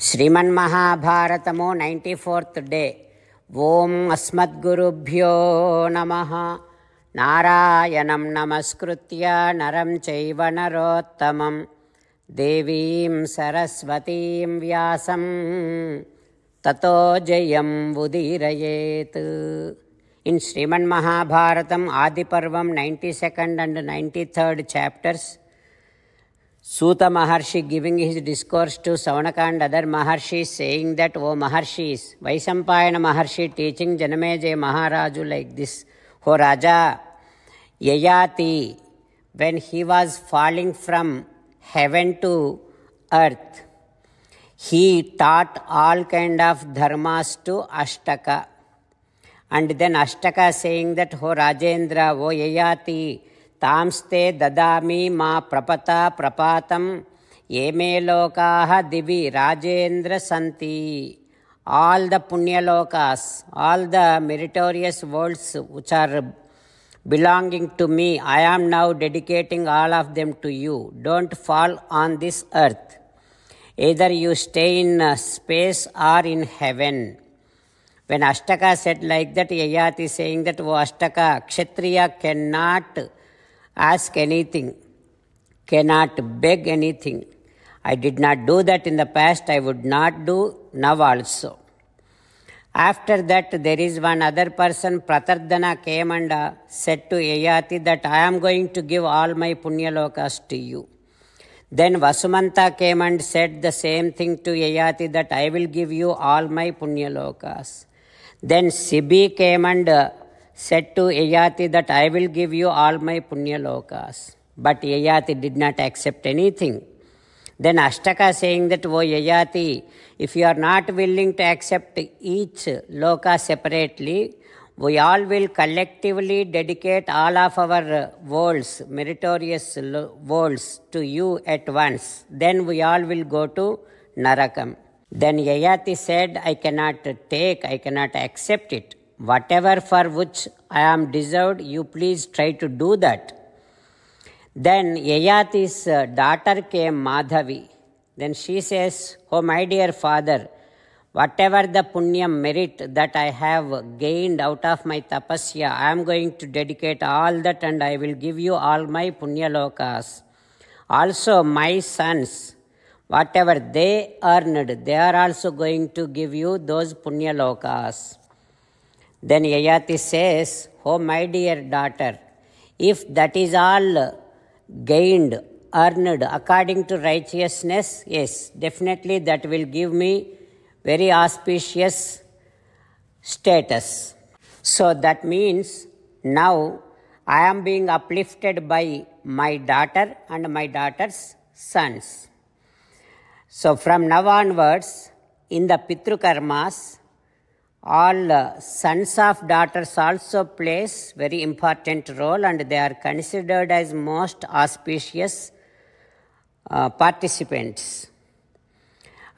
శ్రీమన్మహాభారతము ninety fourth day ఓం అస్మద్గురుభ్యో నమ నారాయణం నమస్కృత్య నరం చైవ నరోత్తమం దేవీం సరస్వతీం వ్యాసం తతో జయం ఉదీరయేత్ in Srimanmahabharatam Adiparvam ninety second and ninety third chapters Suta Maharshi giving his discourse to Savanaka and other Maharshis saying that, O Maharshis, Vaisampayana Maharshi teaching Janamejaya Maharaju like this, O Raja, Yayati, when he was falling from heaven to earth, he taught all kind of dharmas to Ashtaka. And then Ashtaka saying that, O Rajendra, O Yayati, ತಾಂಸ್ತೆ ದದಾಮಿ ಮಾ ಪ್ರಪತ ಪ್ರಪಾತಂ ಏ ಮೇ ಲೋಕಾ ದಿವಿ ರಾಜೇಂದ್ರ ಸಂತಿ all the all the meritorious meritorious which are belonging to me I am now dedicating all of them to you. Don't fall on this earth. either you stay in space or in heaven. When Ashtaka said like that, Yayati is saying that, oh Ashtaka, Kshatriya cannot ask anything, cannot beg anything. I did not do that in the past, I would not do now also. After that, there is one other person, Pratardana came and said to Yayati that I am going to give all my punyalokas to you. Then Vasumanta came and said the same thing to Yayati that I will give you all my punyalokas. Then Sibi came and said to Yayati that I will give you all my punyalokas. But Yayati did not accept anything. Then Ashtaka saying that, oh O Yayati, if you are not willing to accept each loka separately, we all will collectively dedicate all of our worlds, meritorious worlds, to you at once. Then we all will go to Narakam. Then Yayati said, I cannot take, I cannot accept it whatever for which I am deserved, you please try to do that. Then Yayati's uh, daughter came, Madhavi. Then she says, Oh, my dear father, whatever the punyam merit that I have gained out of my tapasya, I am going to dedicate all that and I will give you all my punyalokas. Also, my sons, whatever they earned, they are also going to give you those punyalokas. Then Yayati says, Oh, my dear daughter, if that is all gained, earned according to righteousness, yes, definitely that will give me very auspicious status. So that means now I am being uplifted by my daughter and my daughter's sons. So from now onwards, in the Pitru karmas, all uh, sons of daughters also plays very important role and they are considered as most auspicious uh, participants.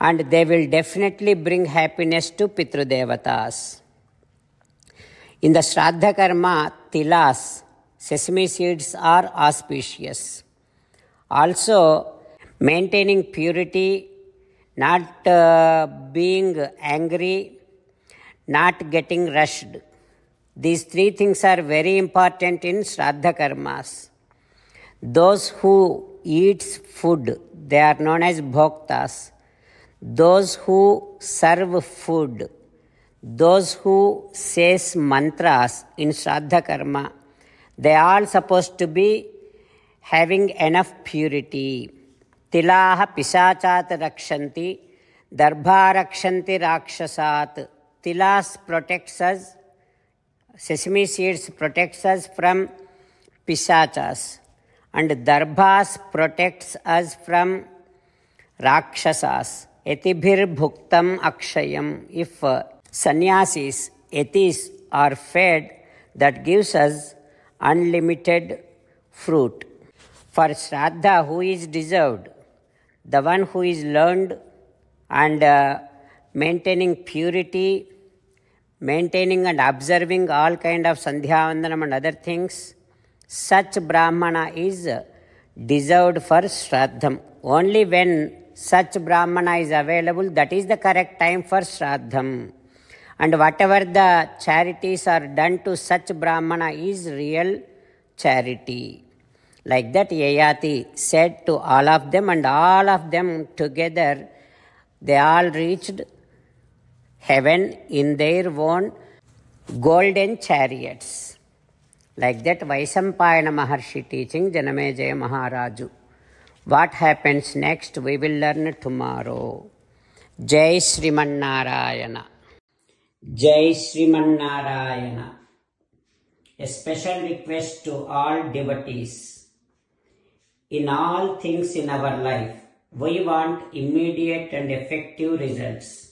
And they will definitely bring happiness to pitru devatas in the shraddha karma tilas sesame seeds are auspicious. Also maintaining purity not uh, being angry not getting rushed. These three things are very important in Shraddha karmas. Those who eats food, they are known as bhoktas. Those who serve food, those who says mantras in Shraddha karma, they are supposed to be having enough purity. Tilaha pisachat rakshanti, darbha rakshanti rakshasat. Tilas protects us, sesame seeds protects us from pisachas, and darbhas protects us from rakshasas. Etibhir bhuktam akshayam. If sannyasis, etis are fed, that gives us unlimited fruit. For Shraddha, who is deserved? The one who is learned and uh, maintaining purity, maintaining and observing all kind of sandhyavandanam and other things, such brahmana is deserved for shraddham. Only when such Brahmana is available, that is the correct time for Shraddham. And whatever the charities are done to such Brahmana is real charity. Like that, Yayati said to all of them, and all of them together, they all reached heaven in their own golden chariots. Like that, Vaisampayana Maharshi teaching Janamejaya Maharaju. What happens next, we will learn tomorrow. Jai Srimannarayana. Jai Srimannarayana. A special request to all devotees. In all things in our life, we want immediate and effective results.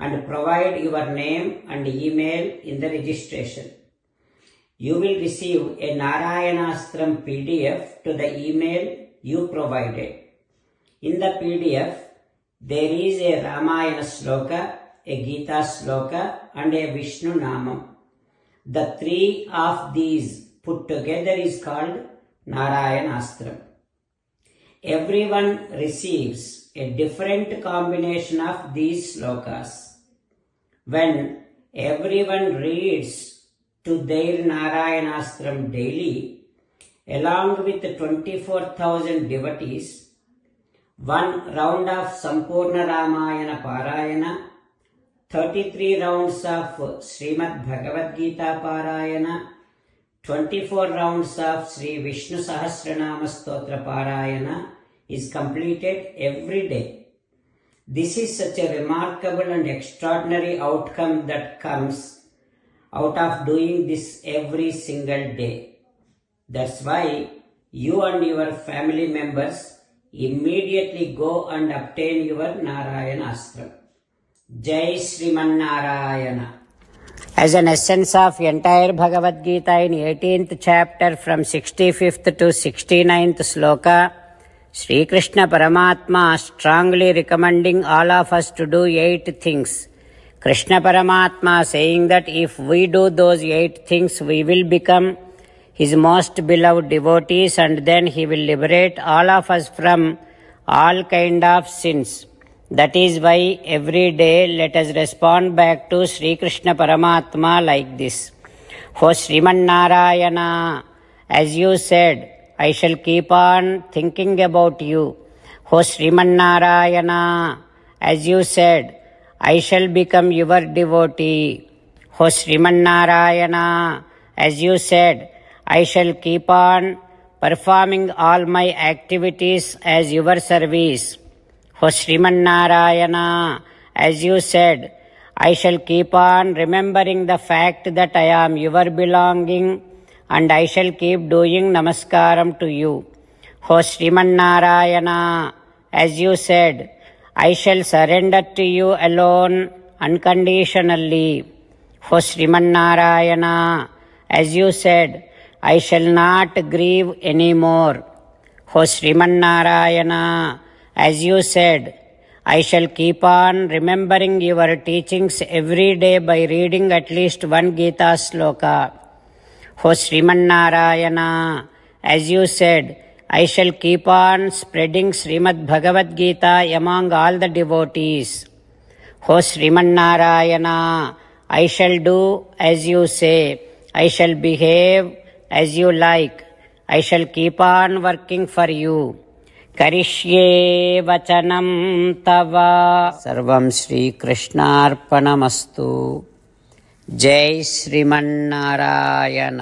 and provide your name and email in the registration. You will receive a Narayanastram PDF to the email you provided. In the PDF, there is a Ramayana sloka, a Gita sloka, and a Vishnu Namam. The three of these put together is called Narayanastram. Everyone receives a different combination of these slokas. When everyone reads to their Narayanastram daily, along with 24,000 devotees, one round of Sampurna Ramayana Parayana, 33 rounds of Srimad Bhagavad Gita Parayana, 24 rounds of Sri Vishnu Sahasranama Stotra Parayana is completed every day. This is such a remarkable and extraordinary outcome that comes out of doing this every single day. That's why you and your family members immediately go and obtain your Narayana Astram. Jai Sriman Narayana. As an essence of entire Bhagavad Gita in 18th chapter from 65th to 69th sloka, Sri Krishna Paramatma strongly recommending all of us to do eight things. Krishna Paramatma saying that if we do those eight things, we will become his most beloved devotees and then he will liberate all of us from all kind of sins. That is why every day let us respond back to Sri Krishna Paramatma like this. O Sriman Narayana, as you said, I shall keep on thinking about you. O Sriman Narayana, as you said, I shall become your devotee. O Sriman Narayana, as you said, I shall keep on performing all my activities as your service. O Sriman Narayana, as you said, I shall keep on remembering the fact that I am your belonging and I shall keep doing namaskaram to you. O Sriman Narayana, as you said, I shall surrender to you alone unconditionally. O Sriman Narayana, as you said, I shall not grieve anymore. O Sriman Narayana, as you said, I shall keep on remembering your teachings every day by reading at least one Gita sloka. O Sriman Narayana, as you said, I shall keep on spreading Srimad Bhagavad Gita among all the devotees. O Sriman Narayana, I shall do as you say. I shall behave as you like. I shall keep on working for you. करिष्ये वचनं तव सर्वं श्रीकृष्णार्पणमस्तु जय श्रीमन्नारायण